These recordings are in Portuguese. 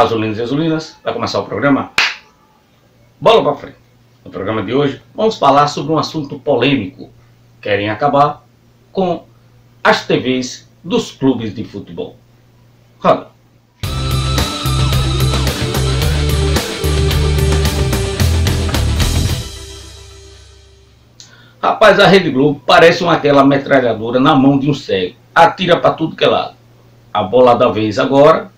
azulinos e azulinas, vai começar o programa Bola para frente. No programa de hoje, vamos falar sobre um assunto polêmico. Querem acabar com as TVs dos clubes de futebol. Roda. Rapaz, a Rede Globo parece uma aquela metralhadora na mão de um cego. Atira para tudo que é lado. A bola da vez agora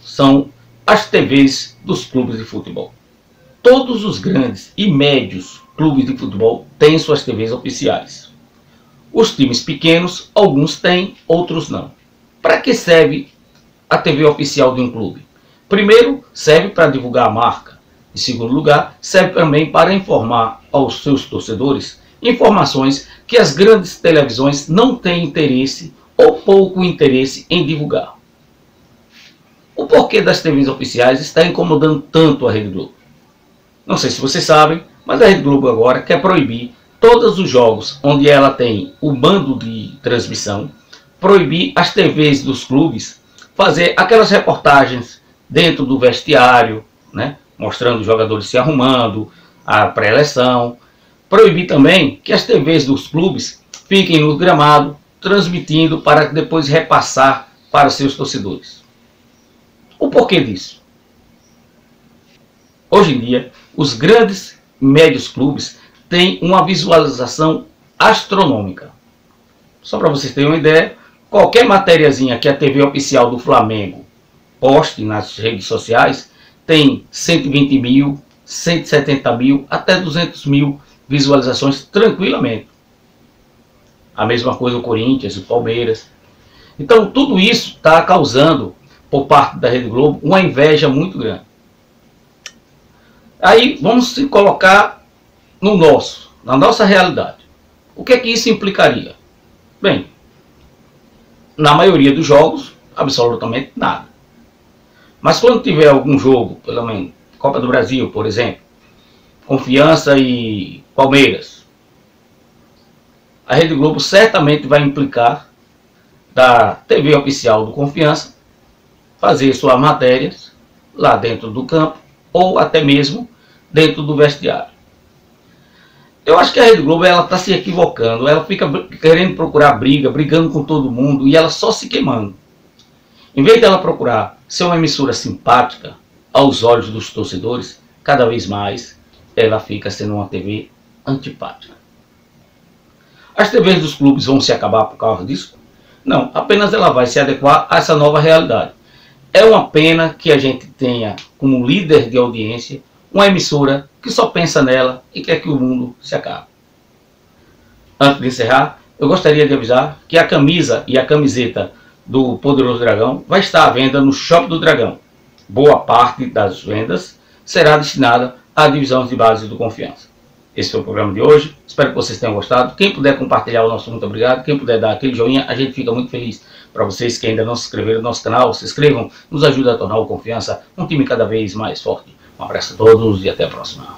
são as TVs dos clubes de futebol. Todos os grandes e médios clubes de futebol têm suas TVs oficiais. Os times pequenos, alguns têm, outros não. Para que serve a TV oficial de um clube? Primeiro, serve para divulgar a marca. Em segundo lugar, serve também para informar aos seus torcedores informações que as grandes televisões não têm interesse ou pouco interesse em divulgar. O porquê das TVs oficiais está incomodando tanto a Rede Globo? Não sei se vocês sabem, mas a Rede Globo agora quer proibir todos os jogos onde ela tem o bando de transmissão, proibir as TVs dos clubes fazer aquelas reportagens dentro do vestiário, né, mostrando os jogadores se arrumando, a pré-eleção, proibir também que as TVs dos clubes fiquem no gramado transmitindo para depois repassar para seus torcedores. O porquê disso? Hoje em dia, os grandes médios clubes têm uma visualização astronômica. Só para vocês terem uma ideia, qualquer matériazinha que a TV oficial do Flamengo poste nas redes sociais tem 120 mil, 170 mil, até 200 mil visualizações tranquilamente. A mesma coisa o Corinthians, o Palmeiras. Então tudo isso está causando por parte da Rede Globo uma inveja muito grande. Aí vamos se colocar no nosso, na nossa realidade. O que é que isso implicaria? Bem, na maioria dos jogos, absolutamente nada. Mas quando tiver algum jogo, pelo menos Copa do Brasil, por exemplo, Confiança e Palmeiras, a Rede Globo certamente vai implicar da TV oficial do Confiança fazer suas matérias lá dentro do campo ou até mesmo dentro do vestiário. Eu acho que a Rede Globo ela está se equivocando, ela fica querendo procurar briga, brigando com todo mundo e ela só se queimando. Em vez dela procurar ser uma emissora simpática aos olhos dos torcedores, cada vez mais ela fica sendo uma TV antipática. As TVs dos clubes vão se acabar por causa disso? Não, apenas ela vai se adequar a essa nova realidade. É uma pena que a gente tenha como líder de audiência uma emissora que só pensa nela e quer que o mundo se acabe. Antes de encerrar, eu gostaria de avisar que a camisa e a camiseta do Poderoso Dragão vai estar à venda no Shopping do Dragão. Boa parte das vendas será destinada à divisão de base do Confiança. Esse foi o programa de hoje. Espero que vocês tenham gostado. Quem puder compartilhar o nosso muito obrigado. Quem puder dar aquele joinha, a gente fica muito feliz. Para vocês que ainda não se inscreveram no nosso canal, se inscrevam. Nos ajuda a tornar o Confiança um time cada vez mais forte. Um abraço a todos e até a próxima.